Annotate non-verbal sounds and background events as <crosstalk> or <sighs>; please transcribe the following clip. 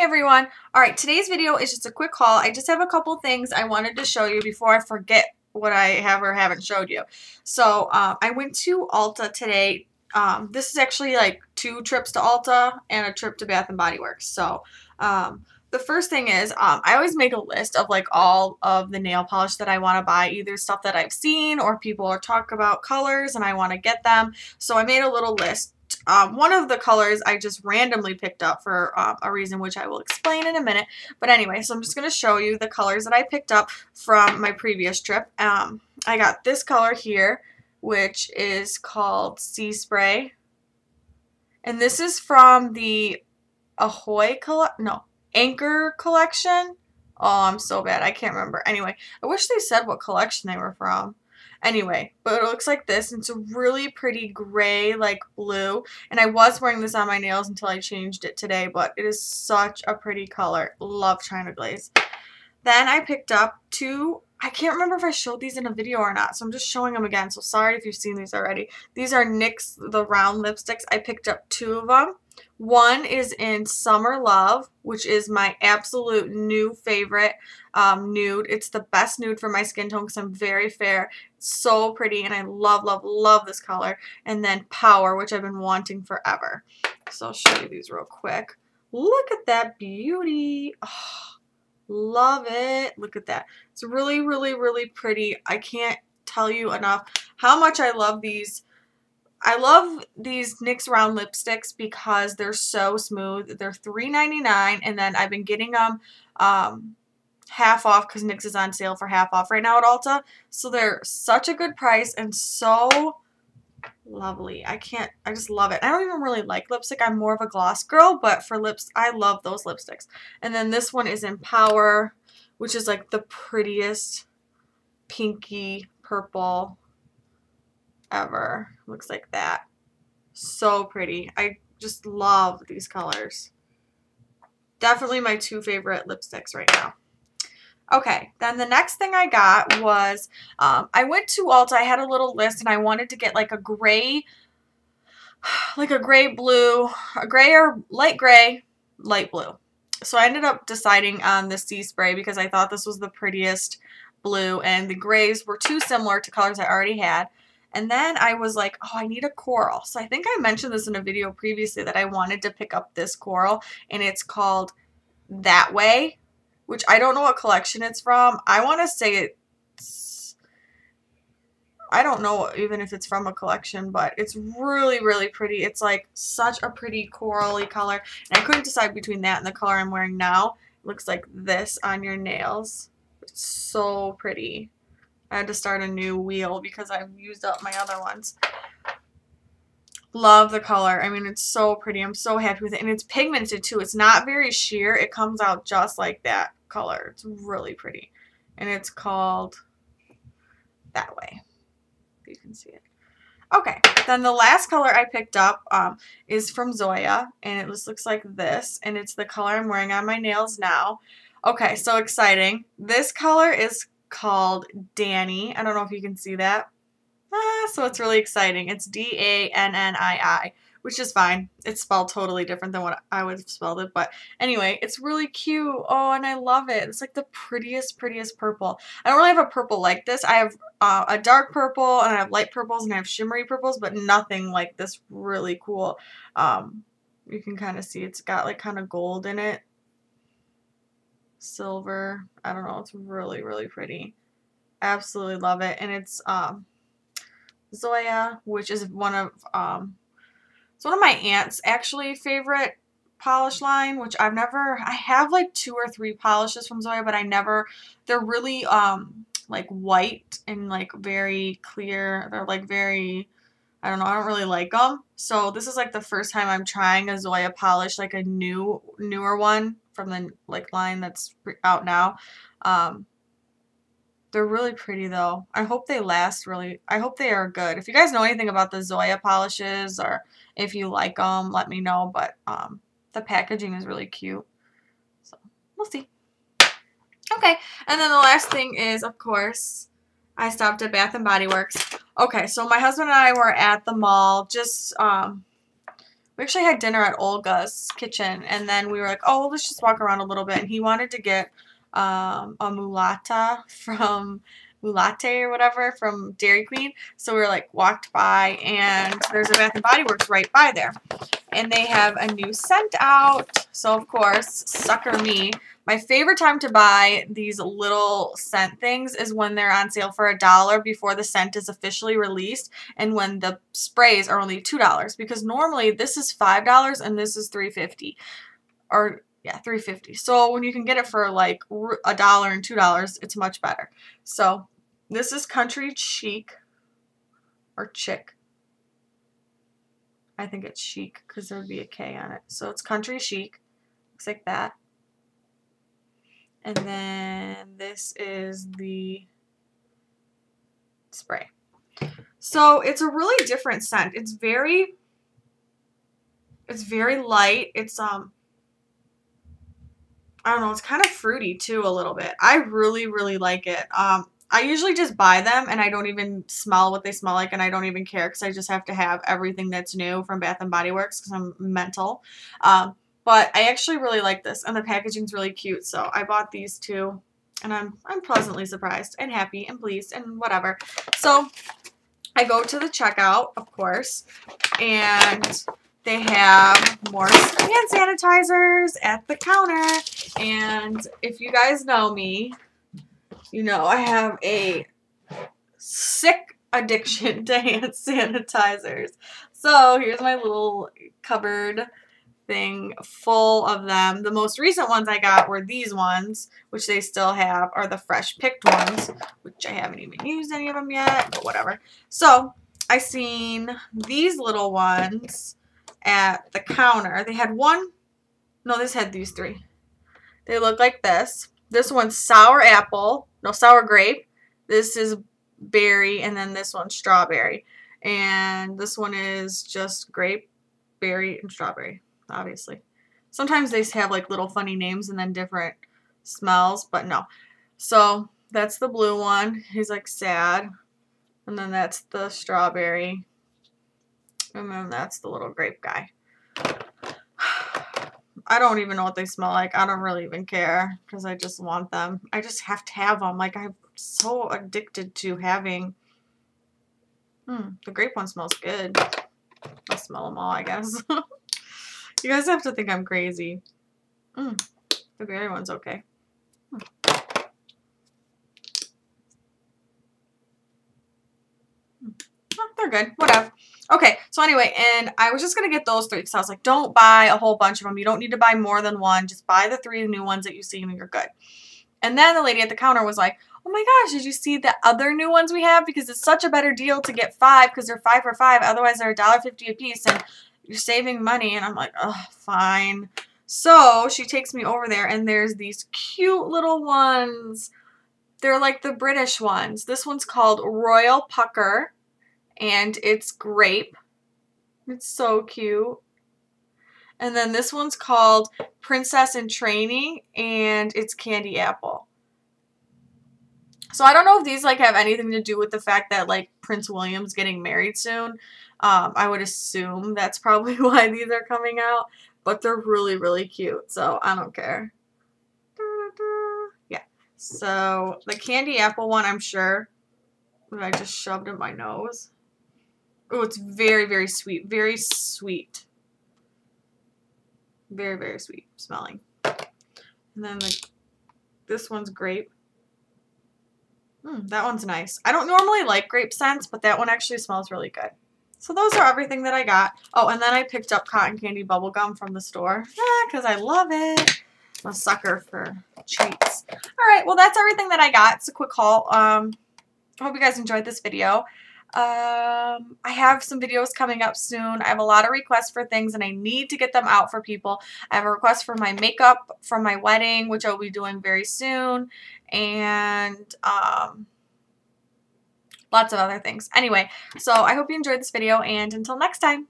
Hey everyone. All right, today's video is just a quick haul. I just have a couple things I wanted to show you before I forget what I have or haven't showed you. So um, I went to Ulta today. Um, this is actually like two trips to Ulta and a trip to Bath & Body Works. So um, the first thing is um, I always make a list of like all of the nail polish that I want to buy, either stuff that I've seen or people are talking about colors and I want to get them. So I made a little list um, one of the colors I just randomly picked up for um, a reason which I will explain in a minute. But anyway, so I'm just going to show you the colors that I picked up from my previous trip. Um, I got this color here, which is called Sea Spray. And this is from the Ahoy, no, Anchor collection. Oh, I'm so bad. I can't remember. Anyway, I wish they said what collection they were from. Anyway, but it looks like this. It's a really pretty gray, like blue. And I was wearing this on my nails until I changed it today, but it is such a pretty color. Love China Glaze. Then I picked up two, I can't remember if I showed these in a video or not, so I'm just showing them again. So sorry if you've seen these already. These are NYX, the round lipsticks. I picked up two of them. One is in Summer Love, which is my absolute new favorite um, nude. It's the best nude for my skin tone because I'm very fair. It's so pretty and I love, love, love this color. And then Power, which I've been wanting forever. So I'll show you these real quick. Look at that beauty. Oh, love it. Look at that. It's really, really, really pretty. I can't tell you enough how much I love these I love these NYX round lipsticks because they're so smooth. They're $3.99 and then I've been getting them um, half off because NYX is on sale for half off right now at Ulta. So they're such a good price and so lovely. I can't, I just love it. I don't even really like lipstick. I'm more of a gloss girl, but for lips, I love those lipsticks. And then this one is in Power, which is like the prettiest pinky purple ever. Looks like that. So pretty. I just love these colors. Definitely my two favorite lipsticks right now. Okay, then the next thing I got was, um, I went to Ulta, I had a little list, and I wanted to get like a gray, <sighs> like a gray blue, a gray or light gray, light blue. So I ended up deciding on the Sea Spray because I thought this was the prettiest blue, and the grays were too similar to colors I already had. And then I was like, oh, I need a coral. So I think I mentioned this in a video previously that I wanted to pick up this coral and it's called That Way, which I don't know what collection it's from. I want to say it's, I don't know even if it's from a collection, but it's really, really pretty. It's like such a pretty corally color. And I couldn't decide between that and the color I'm wearing now. It looks like this on your nails. It's so pretty. I had to start a new wheel because I've used up my other ones. Love the color. I mean, it's so pretty. I'm so happy with it. And it's pigmented too. It's not very sheer. It comes out just like that color. It's really pretty. And it's called that way. You can see it. Okay, then the last color I picked up um, is from Zoya, and it just looks like this, and it's the color I'm wearing on my nails now. Okay, so exciting. This color is called Dannii. I don't know if you can see that. Ah, so it's really exciting. It's D-A-N-N-I-I, which is fine. It's spelled totally different than what I would have spelled it. But anyway, it's really cute. Oh, and I love it. It's like the prettiest, prettiest purple. I don't really have a purple like this. I have uh, a dark purple, and I have light purples, and I have shimmery purples, but nothing like this really cool. Um, you can kind of see it's got like kind of gold in it silver. I don't know. It's really, really pretty. Absolutely love it. And it's um, Zoya, which is one of um, it's one of my aunt's actually favorite polish line, which I've never, I have like two or three polishes from Zoya, but I never, they're really um, like white and like very clear. They're like very, I don't know, I don't really like them. So this is like the first time I'm trying a Zoya polish, like a new, newer one from the like line that's out now. Um, they're really pretty though. I hope they last really. I hope they are good. If you guys know anything about the Zoya polishes or if you like them, let me know. But um, the packaging is really cute. So we'll see. Okay, and then the last thing is, of course, I stopped at Bath and Body Works. Okay, so my husband and I were at the mall just um, we actually had dinner at Olga's kitchen, and then we were like, oh, let's just walk around a little bit. And he wanted to get um, a MooLatte <laughs> from MooLatte or whatever from Dairy Queen. So we are like walked by and there's a Bath and Body Works right by there. And they have a new scent out. So of course, sucker me. My favorite time to buy these little scent things is when they're on sale for a dollar before the scent is officially released and when the sprays are only $2 because normally this is $5 and this is $3.50 or yeah, 350. So when you can get it for like a dollar and two dollars, it's much better. So this is Country Chic or Chick. I think it's chic because there would be a K on it. So it's Country Chic. Looks like that. And then this is the spray. So it's a really different scent. It's very, it's very light. It's, um, I don't know, it's kind of fruity too a little bit. I really, really like it. Um, I usually just buy them and I don't even smell what they smell like and I don't even care because I just have to have everything that's new from Bath and Body Works because I'm mental. Um, but I actually really like this and the packaging's really cute. So I bought these two and I'm, I'm pleasantly surprised and happy and pleased and whatever. So I go to the checkout, of course, and they have more hand sanitizers at the counter. And if you guys know me, you know I have a sick addiction <laughs> to hand sanitizers. So here's my little cupboard thing full of them. The most recent ones I got were these ones, which they still have, are the fresh picked ones, which I haven't even used any of them yet, but whatever. So I seen these little ones at the counter. They had one, no, this had these three. They look like this. This one's sour apple, no, sour grape. This is berry, and then this one's strawberry. And this one is just grape, berry, and strawberry, obviously. Sometimes they have like little funny names and then different smells, but no. So that's the blue one. He's like sad. And then that's the strawberry. And then that's the little grape guy. I don't even know what they smell like. I don't really even care because I just want them. I just have to have them. Like, I'm so addicted to having... Hmm, the grape one smells good. I'll smell them all, I guess. <laughs> you guys have to think I'm crazy. Hmm, the berry one's okay. Hmm. They're good. Whatever. Okay, so anyway, and I was just going to get those three because I was like, don't buy a whole bunch of them. You don't need to buy more than one. Just buy the three new ones that you see and you're good. And then the lady at the counter was like, oh my gosh, did you see the other new ones we have? Because it's such a better deal to get five because they're five for five. Otherwise, they're $1.50 a piece and you're saving money. And I'm like, oh, fine. So she takes me over there and there's these cute little ones. They're like the British ones. This one's called Royal Pucker and it's grape. It's so cute. And then this one's called Princess in Training and it's candy apple. So I don't know if these like have anything to do with the fact that like Prince William's getting married soon. Um, I would assume that's probably <laughs> why these are coming out. But they're really, really cute. So I don't care. Yeah. So the candy apple one, I'm sure. I just shoved in my nose. Oh, it's very, very sweet. Very sweet. Very, very sweet smelling. And then the, this one's grape. Mm, that one's nice. I don't normally like grape scents, but that one actually smells really good. So those are everything that I got. Oh, and then I picked up cotton candy bubble gum from the store because I love it. I'm a sucker for treats. All right, well, that's everything that I got. It's a quick haul. Um, I hope you guys enjoyed this video. Um, I have some videos coming up soon. I have a lot of requests for things and I need to get them out for people. I have a request for my makeup from my wedding, which I'll be doing very soon. And um, lots of other things. Anyway, so I hope you enjoyed this video and until next time.